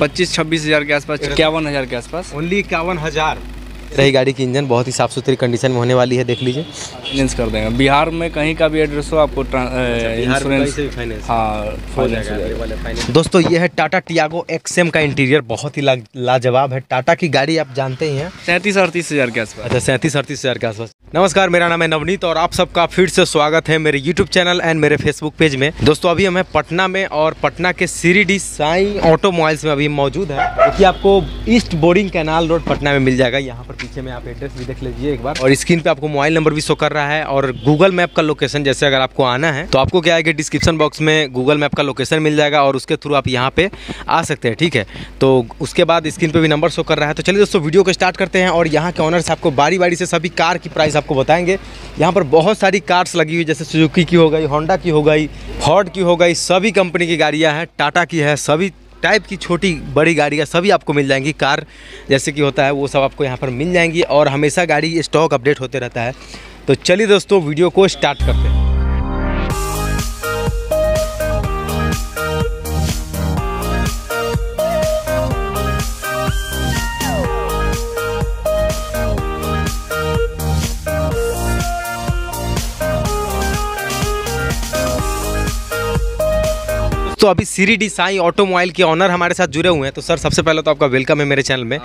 पच्चीस छब्बीस हज़ार के आसपास इक्यावन हज़ार के आसपास। ओनली इक्यावन हज़ार। रही गाड़ी की इंजन बहुत ही साफ़ सुथरी कंडीशन में होने वाली है देख लीजिए। फाइनेंस कर देंगे। बिहार में कहीं का भी एड्रेस हो आपको इंश्योरेंस हाँ। फाइनेंस हो दोस्तों ये है टाटा टियागो एक्सएम का इंटीरियर बहुत ही लाजवाब है। टाटा की गाड़ी आप जानते ही हैं। सैंतीस अड़तीस हज़ार के आसपास। अच्छा सैंतीस अड़तीस हज़ार के आसपास। नमस्कार मेरा नाम है नवनीत और आप सबका फिर से स्वागत है मेरे यूट्यूब चैनल एंड मेरे फेसबुक पेज में। दोस्तों अभी हम हैं पटना में और पटना के सीरीडी साई ऑटोमोबाइल्स में अभी मौजूद है जो कि आपको East Boring Canal Road Patna में मिल जाएगा। यहाँ पर पीछे में आप एड्रेस भी देख लीजिए एक बार। और स्क्रीन पे आपको मोबाइल नंबर भी शो कर रहा है और गूगल मैप का लोकेशन जैसे अगर आपको आना है तो आपको क्या है कि डिस्क्रिप्शन बॉक्स में गूगल मैप का लोकेशन मिल जाएगा और उसके थ्रू आप यहाँ पे आ सकते हैं, ठीक है? तो उसके बाद स्क्रीन पर भी नंबर शो कर रहा है। तो चलिए दोस्तों वीडियो को स्टार्ट करते हैं और यहाँ के ऑनर्स आपको बारी बारी से सभी कार की प्राइस आपको बताएँगे। यहाँ पर बहुत सारी कार्स लगी हुई, जैसे सुजुकी की हो गई होंडा की हो गई फॉर्ड की हो गई, सभी कंपनी की गाड़ियाँ हैं टाटा की है, सभी टाइप की छोटी बड़ी गाड़ियाँ सभी आपको मिल जाएँगी, कार जैसे कि होता है, वो सब आपको यहाँ पर मिल जाएँगी और हमेशा गाड़ी स्टॉक अपडेट होते रहता है। तो चलिए दोस्तों, वीडियो को स्टार्ट करते हैं। तो अभी सीरीडी साई ऑटोमोबाइल के ऑनर हमारे साथ जुड़े हुए हैं। तो सर सबसे पहले तो आपका वेलकम है मेरे चैनल में।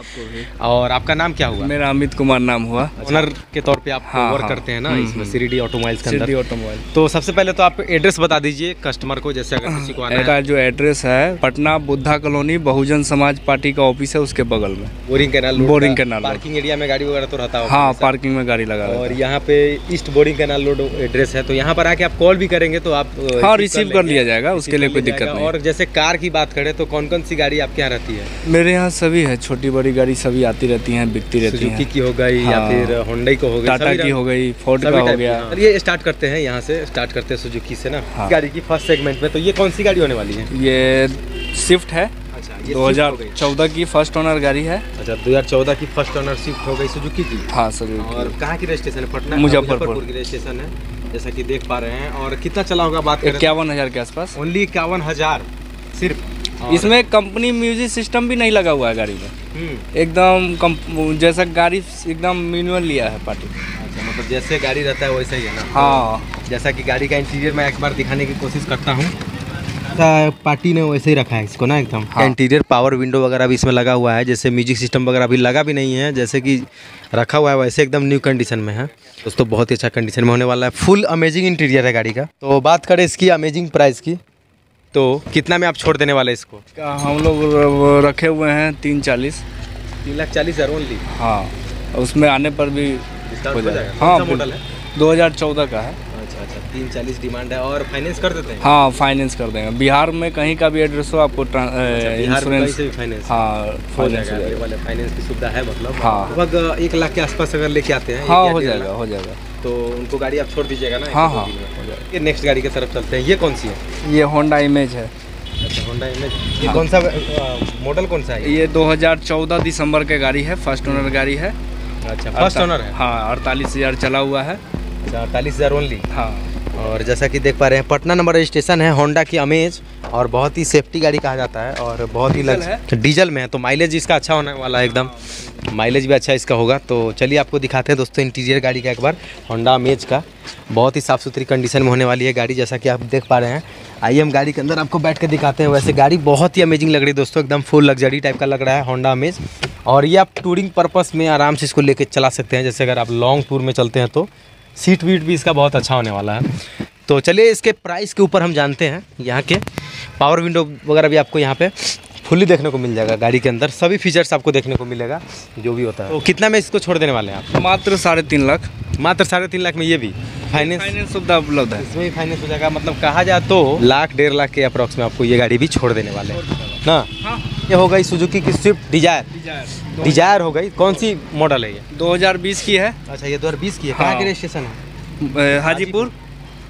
और आपका नाम क्या हुआ? मेरा अमित कुमार नाम हुआ। ऑनर के तौर पे आप हाँ, वर्क हाँ। करते हैं ना हम्म, इसमें। सीरीडी ऑटोमोबाइल्स के अंदर। ऑटोमोबाइल तो सबसे पहले तो आप एड्रेस बता दीजिए कस्टमर को जैसे अगर किसी को आना है। जो एड्रेस है पटना बुद्धा कॉलोनी बहुजन समाज पार्टी का ऑफ़िस है उसके बगल में। Boring Canal Boring Canal parking area में गाड़ी वगैरह तो रहता होगा। हाँ पार्किंग में गाड़ी लगा और यहाँ पे East Boring Canal Road address है। तो यहाँ पर आके आप कॉल भी करेंगे तो आप हाँ रिसीव कर लिया जाएगा उसके लिए कोई दिक्कत और जैसे कार की बात करें तो कौन कौन सी गाड़ी आपके यहाँ रहती है? मेरे यहाँ सभी है। छोटी बड़ी गाड़ी सभी आती रहती हैं बिकती रहती है। की हो गई या हाँ। फिर होंडई को हो गई टाटा की हो गई फोर्ड का हो गया। चलिए स्टार्ट करते हैं यहाँ से स्टार्ट करते हैं सुजुकी से ना। हाँ। गाड़ी की फ़र्स्ट सेगमेंट में तो ये कौन सी गाड़ी होने वाली है? ये स्विफ्ट है। अच्छा ये 2014 की फ़र्स्ट ओनर गाड़ी है। अच्छा 2014 की फ़र्स्ट ओनर शिफ्ट हो गई सुजुकी की। हाँ सर और कहाँ की रजिस्ट्रेशन है? पटना मुजफ्फरपुर। की रजिस्ट्रेशन है। जैसा कि देख पा रहे हैं। और कितना चला होगा बात करें इक्यावन हज़ार के आसपास। ओनली इक्यावन हज़ार सिर्फ़। इसमें कंपनी म्यूज़िक सिस्टम भी नहीं लगा हुआ है गाड़ी में। हम्म, एकदम जैसा गाड़ी एकदम मिनुअल लिया है पार्टी। अच्छा मतलब जैसे गाड़ी रहता है वैसा ही है ना? हाँ। जैसा कि गाड़ी का इंटीरियर मैं एक बार दिखाने की कोशिश करता हूँ। पार्टी ने वैसे ही रखा है इसको ना एकदम। हाँ। इंटीरियर पावर विंडो वगैरह भी इसमें लगा हुआ है जैसे म्यूज़िक सिस्टम वगैरह अभी लगा भी नहीं है जैसे कि रखा हुआ है वैसे एकदम न्यू कंडीशन में है। दोस्तों बहुत ही अच्छा कंडीशन में होने वाला है। फुल अमेजिंग इंटीरियर है गाड़ी का। तो बात करें इसकी अमेजिंग प्राइस की तो कितना में आप छोड़ देने वाले हैं इसको हम लोग रखे हुए हैं तीन चालीस। तीन लाख चालीस हज़ार ओनली हाँ उसमें आने पर भी जाएगा। हाँ मॉडल है? दो हज़ार चौदह का है। अच्छा अच्छा तीन चालीस डिमांड है और फाइनेंस कर देते हैं? हाँ फाइनेंस कर देंगे। बिहार में कहीं का भी एड्रेस हो आपको इंश्योरेंस से भी फाइनेंस हाँ हो जाएगा फाइनेंस की सुविधा है मतलब। हाँ। लगभग एक लाख के आसपास अगर लेके आते हैं हाँ हो जाएगा हो जाएगा। तो उनको गाड़ी आप छोड़ दीजिएगा ना हाँ हाँ। ये नेक्स्ट गाड़ी की तरफ़ चलते हैं। ये कौन सी है? ये होंडा इमेज है। अच्छा होंडा इमेज ये हाँ। कौन सा मॉडल कौन सा है? ये ये 2014 दिसंबर के गाड़ी है फ़र्स्ट ओनर गाड़ी है। अच्छा फ़र्स्ट ओनर है। हाँ अड़तालीस हज़ार चला हुआ है। अड़तालीस हज़ार ओनली हाँ। और जैसा कि देख पा रहे हैं पटना नंबर रजिस्ट्रेशन है होंडा की अमेज और बहुत ही सेफ्टी गाड़ी कहा जाता है और बहुत ही लग डीजल में है तो माइलेज इसका अच्छा होने वाला है एकदम। माइलेज भी अच्छा इसका होगा तो चलिए आपको दिखाते हैं दोस्तों इंटीरियर गाड़ी का एक बार होंडा अमेज का। बहुत ही साफ़ सुथरी कंडीशन में होने वाली है गाड़ी जैसा कि आप देख पा रहे हैं। आइए हम गाड़ी के अंदर आपको बैठ कर दिखाते हैं। वैसे गाड़ी बहुत ही अमेजिंग लग रही है दोस्तों एकदम फुल लग्जरी टाइप का लग रहा है होंडा अमेज और ये आप टूरिंग पर्पस में आराम से इसको लेके चला सकते हैं जैसे अगर आप लॉन्ग टूर में चलते हैं तो। सीट वीट भी इसका बहुत अच्छा होने वाला है। तो चलिए इसके प्राइस के ऊपर हम जानते हैं यहाँ के पावर विंडो वगैरह भी आपको यहाँ पे फुल्ली देखने को मिल जाएगा गाड़ी के अंदर। सभी फीचर्स आपको देखने को मिलेगा जो भी होता है। तो कितना में इसको छोड़ देने वाले हैं आप? मात्र साढ़े तीन लाख। मात्र साढ़े तीन लाख में ये भी? फाइनेंस फाइनेंस सुविधा उपलब्ध है। इसमें भी फाइनेंस हो जाएगा। मतलब कहा जाए तो लाख डेढ़ लाख के अप्रॉक्स में आपको ये गाड़ी भी छोड़ देने वाले हैं। ना? हाँ। ये हो गई सुजुकी की स्विफ्ट डिज़ायर डिज़ायर हो गई। कौन सी मॉडल है ये? 2020 की है। अच्छा ये दो हज़ार बीस की है। हाँ। कहाँ की रजिस्ट्रेशन है? हाजीपुर।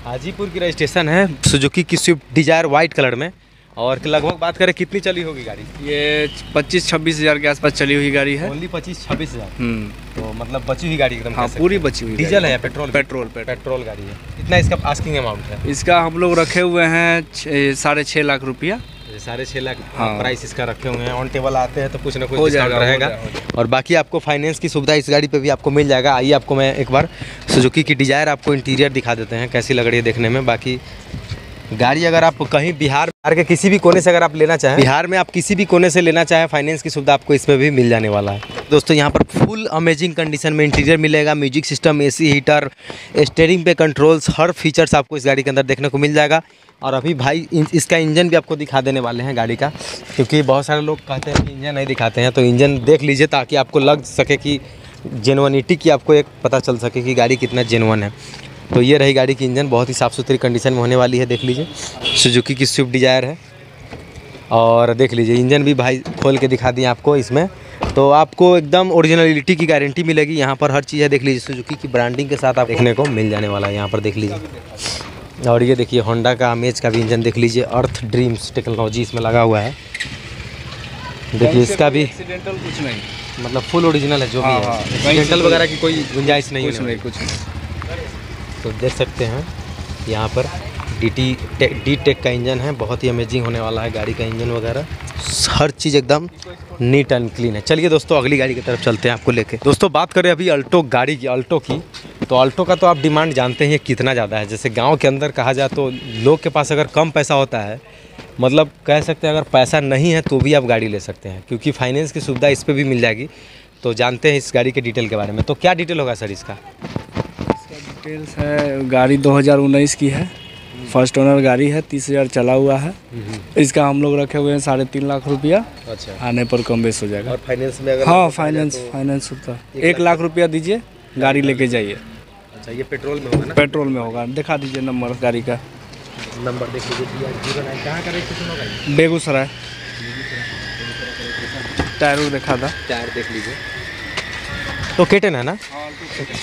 हाजीपुर की रजिस्ट्रेशन है सुजुकी की स्विफ्ट डिज़ायर वाइट कलर में। और लगभग बात करें कितनी चली होगी गाड़ी? ये पच्चीस छब्बीस हज़ार के आसपास चली हुई गाड़ी है। ओनली पच्चीस छब्बीस हज़ार? हम्म। तो मतलब बची हुई गाड़ी एकदम हाँ पूरी बची हुई डीजल। है पेट्रोल पेट्रोल पेट्रोल पेट्रोल गाड़ी है। कितना इसका आस्किंग अमाउंट है। इसका हम लोग रखे हुए हैं साढ़े छः लाख रुपया। साढ़े छः लाख हाँ। प्राइस इसका रखे हुए हैं। ऑन टेबल आते हैं तो कुछ ना कुछ हो जाएगा, रहेगा। और बाकी आपको फाइनेंस की सुविधा इस गाड़ी पे भी आपको मिल जाएगा। आइए आपको मैं एक बार सुजुकी की डिज़ायर आपको इंटीरियर दिखा देते हैं कैसी लग रही है देखने में? बाकी गाड़ी अगर आप कहीं बिहार बिहार के किसी भी कोने से अगर आप लेना चाहें, बिहार में आप किसी भी कोने से लेना चाहें फाइनेंस की सुविधा आपको इसमें भी मिल जाने वाला है। दोस्तों, यहाँ पर फुल अमेजिंग कंडीशन में इंटीरियर मिलेगा music system AC heater steering पे कंट्रोल्स हर फीचर्स आपको इस गाड़ी के अंदर देखने को मिल जाएगा। और अभी भाई इसका इंजन भी आपको दिखा देने वाले हैं गाड़ी का, क्योंकि बहुत सारे लोग कहते हैं कि इंजन नहीं दिखाते हैं तो इंजन देख लीजिए ताकि आपको लग सके कि जेनवनिटी की आपको एक पता चल सके कि गाड़ी कितना जेनवन है। तो ये रही गाड़ी की इंजन बहुत ही साफ़ सुथरी कंडीशन में होने वाली है देख लीजिए। सुजुकी की स्विफ्ट डिज़ायर है। और देख लीजिए इंजन भी भाई खोल के दिखा दिए आपको इसमें। तो आपको एकदम ओरिजिनलिटी की गारंटी मिलेगी। यहाँ पर हर चीज़ है देख लीजिए सुजुकी की ब्रांडिंग के साथ आप देखने को मिल जाने वाला है यहाँ पर देख लीजिए। और ये देखिए होंडा का अमेज का भी इंजन देख लीजिए अर्थ ड्रीम्स टेक्नोलॉजी इसमें लगा हुआ है। देखिए इसका भी एक्सीडेंटल कुछ नहीं। मतलब फुल ओरिजिनल है जो भी हाँ, है। हाँ, एक्सीडेंटल वगैरह की कोई गुंजाइश नहीं कुछ नहीं कुछ नहीं। तो देख सकते हैं, यहाँ पर डी टी डी टेक का इंजन है, बहुत ही अमेजिंग होने वाला है गाड़ी का इंजन वगैरह। हर चीज़ एकदम नीट एंड क्लीन है। चलिए दोस्तों, अगली गाड़ी की तरफ़ चलते हैं आपको लेके। दोस्तों, बात करें अभी अल्टो गाड़ी की अल्टो की तो अल्टो का तो आप डिमांड जानते हैं कितना ज़्यादा है। जैसे गाँव के अंदर कहा जाए तो लोग के पास अगर कम पैसा होता है मतलब कह सकते हैं अगर पैसा नहीं है तो भी आप गाड़ी ले सकते हैं, क्योंकि फाइनेंस की सुविधा इस पर भी मिल जाएगी। तो जानते हैं इस गाड़ी के डिटेल के बारे में। तो क्या डिटेल होगा सर इसका? डिटेल्स है गाड़ी 2019 की है। फ़र्स्ट ओनर गाड़ी है तीस हज़ार चला हुआ है। इसका हम लोग रखे हुए हैं साढ़े तीन लाख रुपया। अच्छा। आने पर कम बेस हो जाएगा। और फाइनेंस में अगर हाँ फाइनेंस तो- फाइनेंस होता। है एक लाख रुपया दीजिए गाड़ी लेके जाइए। अच्छा ये पेट्रोल में होगा ना? पेट्रोल में होगा। दिखा दीजिए नंबर गाड़ी का। नंबर देख लीजिए? बेगूसराय। टायर दिखा था टायर देख लीजिए। तो के टेन है ना?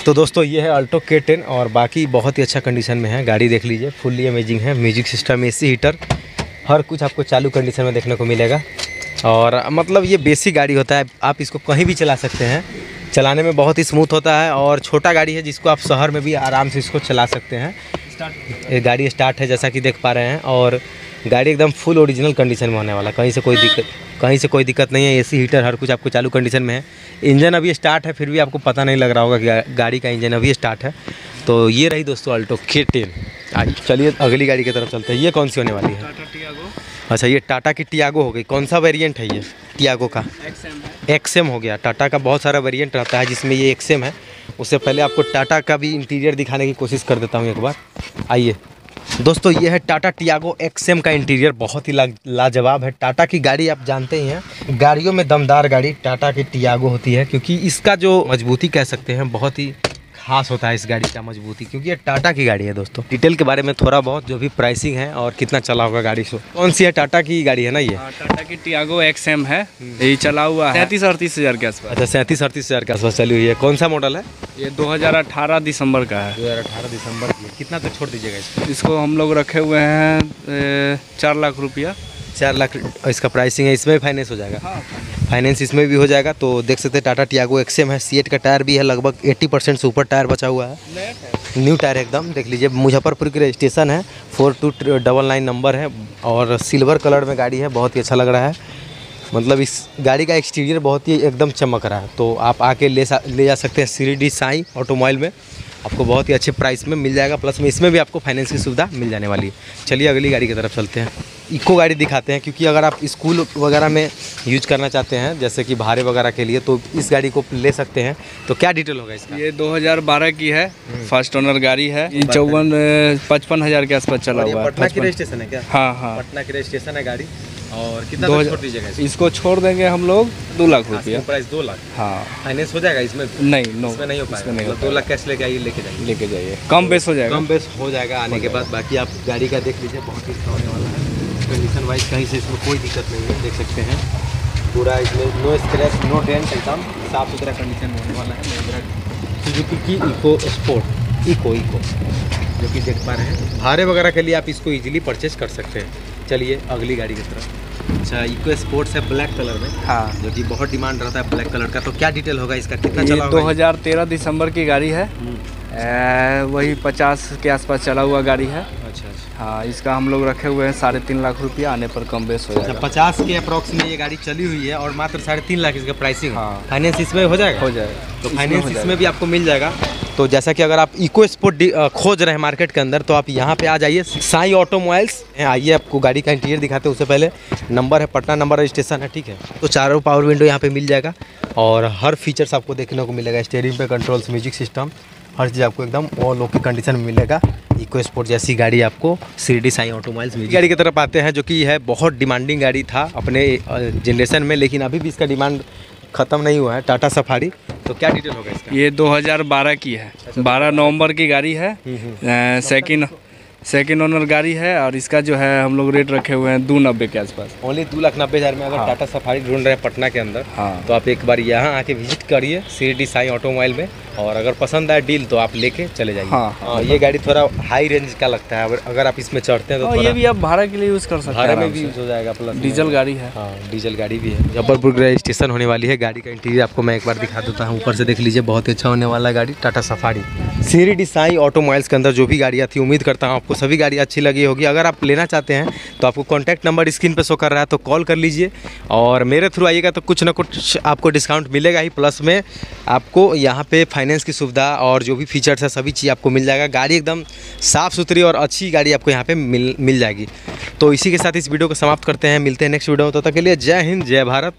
तो दोस्तों, ये है अल्टो के टेन और बाकी बहुत ही अच्छा कंडीशन में है। गाड़ी देख लीजिए फुल्ली अमेजिंग है। म्यूज़िक सिस्टम एसी हीटर हर कुछ आपको चालू कंडीशन में देखने को मिलेगा। और मतलब ये बेसिक गाड़ी होता है, आप इसको कहीं भी चला सकते हैं। चलाने में बहुत ही स्मूथ होता है और छोटा गाड़ी है जिसको आप शहर में भी आराम से इसको चला सकते हैं। ये गाड़ी स्टार्ट है जैसा कि देख पा रहे हैं और गाड़ी एकदम फुल ओरिजिनल कंडीशन में होने वाला कहीं से कोई दिक्कत कहीं से कोई दिक्कत नहीं है एसी हीटर हर कुछ आपको चालू कंडीशन में है। इंजन अभी स्टार्ट है फिर भी आपको पता नहीं लग रहा होगा कि गाड़ी का इंजन अभी स्टार्ट है। तो ये रही दोस्तों अल्टो के टेन चलिए अगली गाड़ी की तरफ़ चलते हैं। ये कौन सी होने वाली है? अच्छा ये टाटा की टियागो हो गई। कौन सा वेरिएंट है ये? टियागो का। एक्सएम हो। गया। टाटा का बहुत सारा वेरिएंट रहता है जिसमें ये एक्सएम है। उससे पहले आपको टाटा का भी इंटीरियर दिखाने की कोशिश कर देता हूँ एक बार। आइए। दोस्तों, ये है टाटा टियागो एक्सएम का इंटीरियर। बहुत ही लाजवाब है। टाटा की गाड़ी आप जानते ही हैं। गाड़ियों में दमदार गाड़ी टाटा की टियागो होती है, क्योंकि इसका जो मजबूती कह सकते हैं, बहुत ही खास होता है इस गाड़ी का मजबूती क्योंकि ये टाटा की गाड़ी है दोस्तों। डिटेल के बारे में थोड़ा बहुत जो भी प्राइसिंग है और कितना चला होगा गाड़ी से कौन सी है? टाटा की गाड़ी है ना ये? हाँ, टाटा की टियागो एक्सएम है। यही चला हुआ है। तैंतीस अड़तीस हज़ार के आसपास। अच्छा सैंतीस अड़तीस हज़ार के आसपास चली हुई है। कौन सा मॉडल है? ये 2018 दिसंबर का है। दो हज़ार अठारह दिसंबर की कितना तक छोड़ दीजिएगा इसको। इसको हम लोग रखे हुए हैं चार लाख रुपया। चार लाख इसका प्राइसिंग है इसमें भी फाइनेंस हो जाएगा। हाँ फाइनेंस इसमें भी हो जाएगा तो देख सकते हैं टाटा टियागो एक्सएम है सी का टायर भी है लगभग 80 परसेंट से ऊपर टायर बचा हुआ है। न्यू टायर एकदम देख लीजिए मुजफ्फरपुर की रजिस्ट्रेशन है four two double nine number है और सिल्वर कलर में गाड़ी है बहुत ही अच्छा लग रहा है। मतलब इस गाड़ी का एक्सटीरियर बहुत ही एकदम चमक रहा है तो आप आके ले ले जा सकते हैं सी डी साई ऑटोमोबाइल में। आपको बहुत ही अच्छे प्राइस में मिल जाएगा प्लस में इसमें भी आपको फाइनेंस की सुविधा मिल जाने वाली है। चलिए अगली गाड़ी की तरफ़ चलते हैं। इको गाड़ी दिखाते हैं क्योंकि अगर आप स्कूल वगैरह में यूज़ करना चाहते हैं जैसे कि भाड़े वगैरह के लिए तो इस गाड़ी को ले सकते हैं। तो क्या डिटेल होगा इसका? ये 2012 की है फ़र्स्ट ओनर गाड़ी है। ये चौवन पचपन हज़ार के आसपास चला हुआ है पटना की 55 रजिस्ट्रेशन है क्या? हाँ हाँ। पटना की रजिस्ट्रेशन है गाड़ी। और कितना छोड़ दीजिएगा इसको? छोड़ देंगे हम लोग दो लाख रुपया। प्राइस दो लाख। हाँ। फाइनेंस हो जाएगा इसमें? नहीं नो इसमें नहीं हो पाएगा। नहीं मतलब दो लाख कैश लेके आइए लेके जाइए। लेके जाइए। कम बेस हो जाएगा। कम बेस हो जाएगा आने के बाद बाकी आप गाड़ी का देख लीजिए बहुत ही होने वाला है। कंडीशन वाइज कहीं से इसमें कोई दिक्कत नहीं है देख सकते हैं। पूरा इसमें नो स्क्रैच नो डेंट एकदम साफ़ सुथरा कंडीशन होने वाला है महिंद्रा सुजुकी की इको स्पोर्ट इको इको जो कि देख पा रहे हैं। भाड़े वगैरह के लिए आप इसको इजीली परचेज कर सकते हैं। चलिए अगली गाड़ी की तरफ़। अच्छा इको स्पोर्ट्स है ब्लैक कलर में हाँ। जो कि बहुत डिमांड रहता है ब्लैक कलर का। तो क्या डिटेल होगा इसका? कितना चला होगा 2013 दिसंबर की गाड़ी है। हम्म, ए, वही 50 के आसपास चला हुआ गाड़ी है। अच्छा अच्छा। हाँ इसका हम लोग रखे हुए हैं साढ़े तीन लाख रुपया आने पर कम बेस हो अच्छा जाएगा। पचास के अप्रॉक्स में ये गाड़ी चली हुई है और मात्र साढ़े तीन लाख इसका प्राइसिंग हाँ। फाइनेंस इसमें हो जाएगा? हो जाएगा। तो फाइनेंस इसमें। भी आपको मिल जाएगा। तो जैसा कि अगर आप इको स्पोर्ट खोज रहे हैं मार्केट के अंदर तो आप यहाँ पे आ जाइए। साई ऑटोमोबाइल्स आइए आपको गाड़ी का इंटीरियर दिखाते हैं उससे पहले। नंबर है पटना नंबर रजिस्ट्रेशन है ठीक है। तो चारों पावर विंडो यहाँ पे मिल जाएगा और हर फीचर्स आपको देखने को मिलेगा। स्टेयरिंग पे कंट्रोल्स म्यूज़िक सिस्टम हर चीज़ आपको एकदम ऑल ओके कंडीशन में मिलेगा। इको स्पोर्ट जैसी गाड़ी आपको सी साई ऑटोमोबाइल्स मिल गाड़ी की तरफ़ आते हैं जो कि यह बहुत डिमांडिंग गाड़ी था अपने जनरेशन में लेकिन अभी भी इसका डिमांड ख़त्म नहीं हुआ है। टाटा सफारी तो क्या डिटेल होगा इसका? ये 2012 की है। 12 नवंबर की गाड़ी है। सेकंड सेकंड ओनर गाड़ी है और इसका जो है हम लोग रेट रखे हुए हैं दो नब्बे के आसपास। ओनली दो लाख नब्बे हज़ार में अगर हाँ। टाटा सफारी ढूंढ रहे हैं पटना के अंदर हाँ। तो आप एक बार यहाँ आके विज़िट करिए सी डी साई ऑटोमोबाइल में और अगर पसंद आए डील तो आप लेके चले जाइए। हाँ, हाँ, ये गाड़ी थोड़ा हाई रेंज का लगता है अगर- आप इसमें चढ़ते हैं तो ये भी आप भाड़ा के लिए यूज़ कर सकते हैं भाड़े में भी यूज़ हो जाएगा प्लस डीजल गाड़ी है। हाँ डीजल गाड़ी भी है। जबलपुर स्टेशन होने वाली है गाड़ी का इंटीरियर आपको मैं एक बार दिखा देता हूँ ऊपर से देख लीजिए बहुत ही अच्छा होने वाला गाड़ी टाटा सफारी सीरी डी साई ऑटोमोबाइल्स के अंदर जो भी गाड़ियाँ थी उम्मीद करता हूँ आपको सभी गाड़ी अच्छी लगी होगी। अगर आप लेना चाहते हैं तो आपको कॉन्टैक्ट नंबर स्क्रीन पर शो कर रहा है तो कॉल कर लीजिए। और मेरे थ्रू आइएगा तो कुछ ना कुछ आपको डिस्काउंट मिलेगा ही। प्लस में आपको यहाँ पर फाइनेंस की सुविधा और जो भी फीचर्स है, सभी चीज़ आपको मिल जाएगा। गाड़ी एकदम साफ़ सुथरी और अच्छी गाड़ी आपको यहाँ पर मिल मिल जाएगी। तो इसी के साथ इस वीडियो को समाप्त करते हैं। मिलते हैं नेक्स्ट वीडियो में। तब तक के लिए जय हिंद, जय भारत।